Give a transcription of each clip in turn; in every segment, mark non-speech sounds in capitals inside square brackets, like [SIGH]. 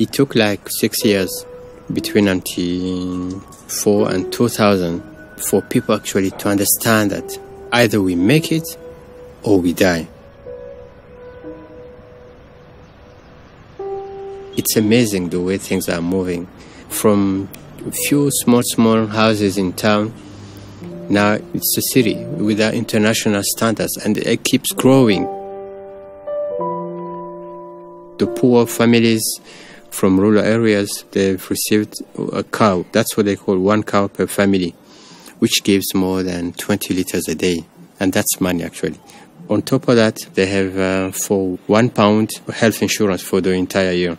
It took like six years between 1994 and 2000 for people actually to understand that either we make it or we die. It's amazing the way things are moving from a few small, small houses in town. Now it's a city with our international standards and it keeps growing. The poor families from rural areas, they've received a cow. That's what they call one cow per family, which gives more than 20 liters a day. And that's money actually. On top of that, they have uh, for one pound health insurance for the entire year.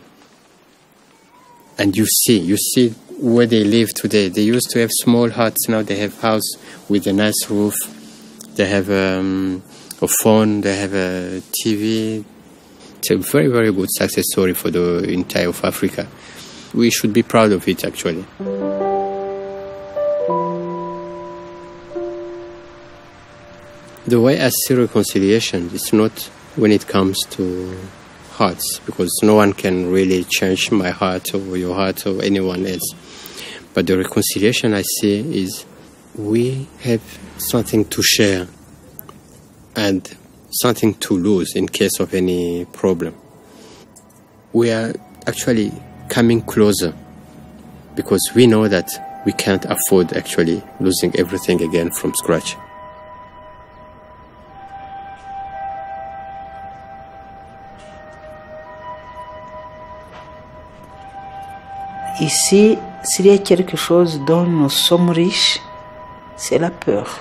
And you see, you see where they live today. They used to have small huts. Now they have house with a nice roof. They have um, a phone. They have a TV. It's a very, very good success story for the entire of Africa. We should be proud of it, actually. The way I see reconciliation is not when it comes to hearts, because no one can really change my heart or your heart or anyone else. But the reconciliation I see is we have something to share and something to lose in case of any problem. We are actually coming closer because we know that we can't afford actually losing everything again from scratch. Ici, s'il y a quelque chose dont nous sommes riches, c'est la peur.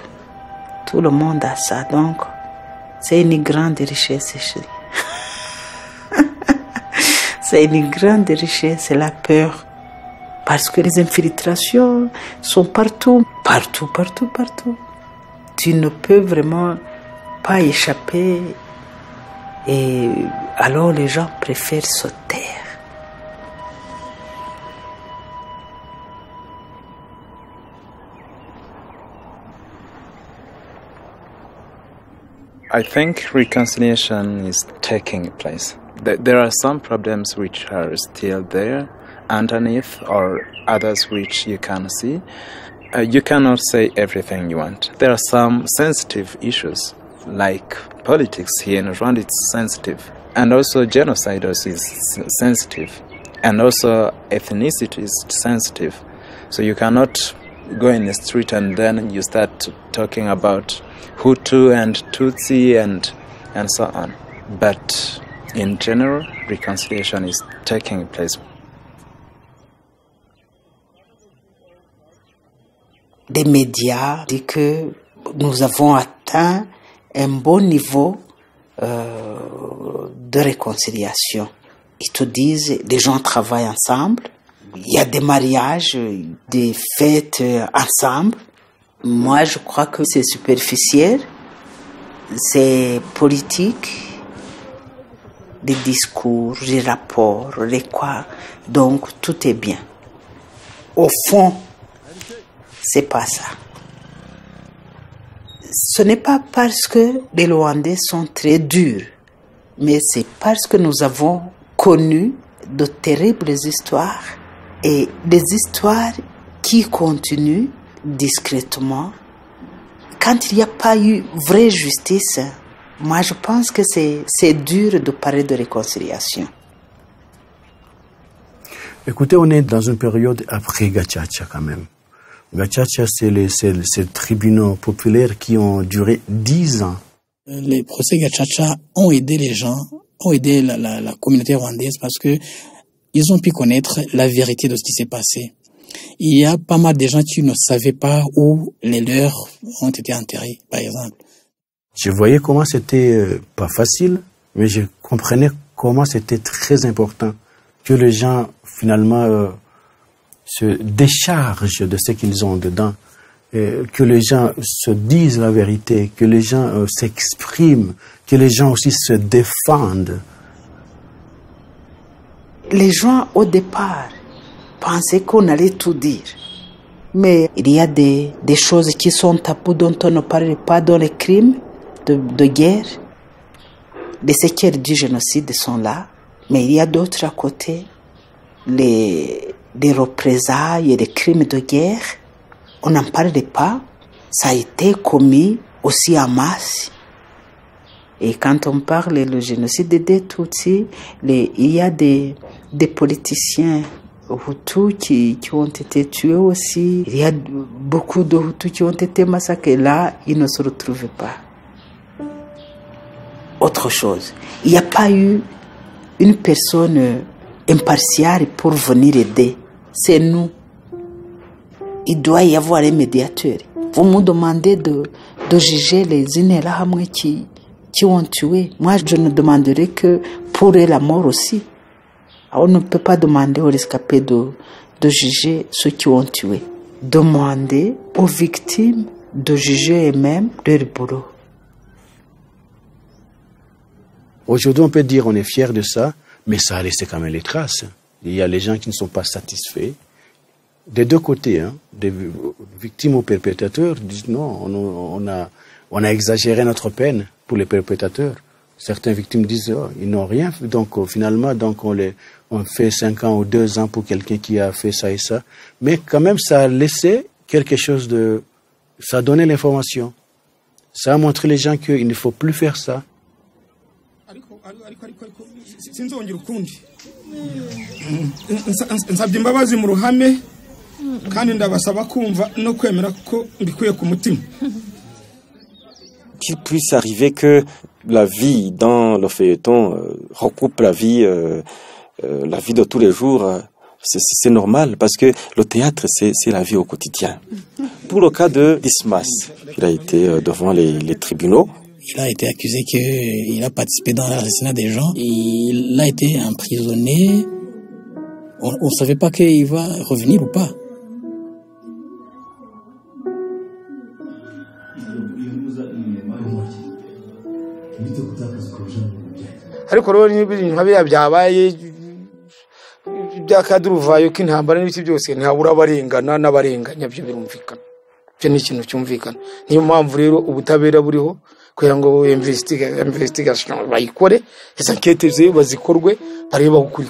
Tout le monde a ça, donc c'est une grande richesse [LAUGHS] c'est une grande richesse, la peur. Parce que les infiltrations sont partout, partout, partout, partout. Tu ne peux vraiment pas échapper. Et alors les gens préfèrent se I think reconciliation is taking place. There are some problems which are still there underneath, or others which you can see. Uh, you cannot say everything you want. There are some sensitive issues, like politics here in Rwanda, it's sensitive. And also, genocide is sensitive. And also, ethnicity is sensitive. So, you cannot go in the street and then you start talking about Hutu and Tutsi and and so on. But in general, reconciliation is taking place. Des médias disent que nous avons atteint un bon niveau euh, de réconciliation. Ils te disent, les gens travaillent ensemble, il y a des mariages, des fêtes ensemble. Moi, je crois que c'est superficiel, c'est politique, des discours, des rapports, les quoi. Donc, tout est bien. Au fond, c'est pas ça. Ce n'est pas parce que les Rwandais sont très durs, mais c'est parce que nous avons connu de terribles histoires et des histoires qui continuent discrètement. Quand il n'y a pas eu vraie justice, moi je pense que c'est dur de parler de réconciliation. Écoutez, on est dans une période après Gachacha quand même. Gachacha, c'est les, ces tribunaux populaires qui ont duré dix ans. Les procès Gachacha ont aidé les gens, ont aidé la, la, la communauté rwandaise parce que ils ont pu connaître la vérité de ce qui s'est passé. Il y a pas mal de gens qui ne savaient pas où les leurs ont été enterrés, par exemple. Je voyais comment c'était euh, pas facile, mais je comprenais comment c'était très important que les gens finalement euh, se déchargent de ce qu'ils ont dedans, que les gens se disent la vérité, que les gens euh, s'expriment, que les gens aussi se défendent. Les gens au départ pensaient qu'on allait tout dire. Mais il y a des, choses qui sont tabous dont on ne parle pas dans les crimes de, de guerre. Les séquelles du génocide sont là, mais il y a d'autres à côté les, les représailles et les crimes de guerre, on n'en parle pas. Ça a été commis aussi en masse. Et quand on parle du génocide des Tutsis, il y a des, des politiciens Hutus qui, qui ont été tués aussi. Il y a beaucoup de Hutus qui ont été massacrés. Là, ils ne se retrouvent pas. Autre chose, il n'y a pas eu une personne impartiale pour venir aider. C'est nous. Il doit y avoir un médiateur. Vous me demandez de, de juger les Inelahamwe qui, qui ont tué. Moi, je ne demanderai que pour la mort aussi. On ne peut pas demander aux rescapés de, juger ceux qui ont tué. Demander aux victimes de juger eux-mêmes leur boulot. Aujourd'hui, on peut dire on est fier de ça, mais ça a laissé quand même les traces. Il y a les gens qui ne sont pas satisfaits. Des deux côtés, hein, des victimes ou perpétrateurs disent non, on a exagéré notre peine pour les perpétrateurs. Certaines victimes disent oh, ils n'ont rien, fait. donc euh, finalement, donc on, les, on fait cinq ans ou deux ans pour quelqu'un qui a fait ça et ça. Mais quand même, ça a laissé quelque chose de, ça a donné l'information. Ça a montré les gens qu'il ne faut plus faire ça. ariko ariko ariko ariko ariko si- sinzongera ukundi Nsa- nsa- nsabye imbabazi mu ruhame kandi ndabasaba kumva no kwemera ko mbikuye ku mutima [LAUGHS] qu'il puisse arriver que la vie dans le feuilleton euh, recoupe la vie, euh, euh, la vie de tous les jours, euh, c'est- normal parce que le théâtre, c'est c'est la vie au quotidien. [LAUGHS] Pour le cas de Dismas, il a été euh, devant les, les tribunaux. Il a été accusé qu'il a participé dans l'assassinat des gens. Il a été emprisonné. On ne savait pas qu'il va revenir ou pas. Ariko rero n'ibintu nka biriya byabaye by'akaduruvayo k'intambara n'ibiti byose ntihabura abarengana n'abarenganya byo birumvikana. Ibyo ni ikintu cyumvikana. Niyo mpamvu rero ubutabera buriho kugira ngo investigation bayikore izo ankete ze bazikorwe barebe aho kuri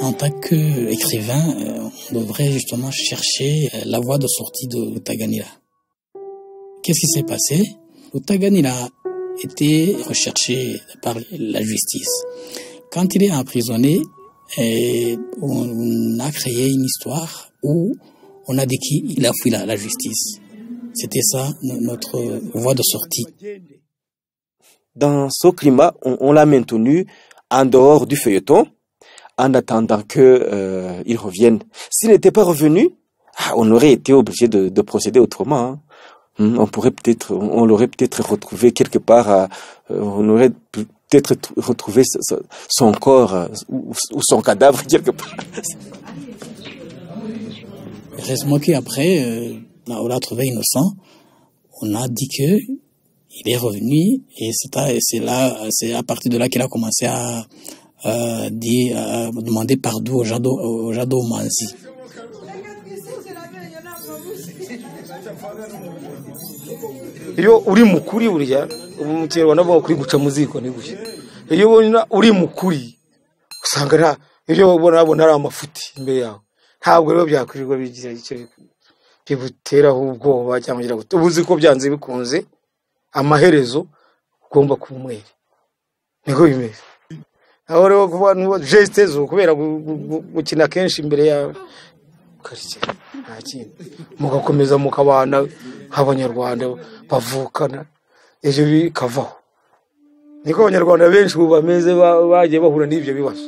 En tant qu'écrivain, euh, on devrait justement chercher euh, la voie de sortie de Taganila. Qu'est-ce qui s'est passé? Taganila était recherché par la justice. Quand il est emprisonné, euh, on a créé une histoire où on a dit qu'il a fui la, la justice. C'était ça no- notre voie de sortie. Dans ce climat, on, l'a maintenu en dehors du feuilleton, en attendant que euh, revienne. S'il n'était pas revenu, ah, on aurait été obligé de, de procéder autrement. hein. Hmm, On pourrait peut-être, on, l'aurait peut-être retrouvé quelque part. euh, on aurait peut-être tr- retrouvé son corps euh, ou, ou son cadavre [LAUGHS] quelque part. Heureusement qu'après, euh, on l'a trouvé innocent. On a dit que il est revenu et c'est à- partir de là qu'il a commencé à, euh, dire, à demander pardon au Jado, au Jado Manzi. iyo uri mukuri bavuga kuri guca ni iyo ubona uri mukuri usanga iyo ubona ari amafuti imbere yawe ntabwo rero byakwirirwa bigira icyo ubwoba cyangwa kugira ngo uba uzi ko byanze bikunze amaherezo ugomba kuba umwere. Niko bimeze. Aho rero kuba jesite zo kubera gu- gu- gu- gukina kenshi imbere yawe ukarikira nta kindi. Mugakomeza mukabana nk'abanyarwanda bavukana ejo bikavaho. Niko abanyarwanda benshi ubu bameze ba- bagiye bahura n'ibyo bibazo.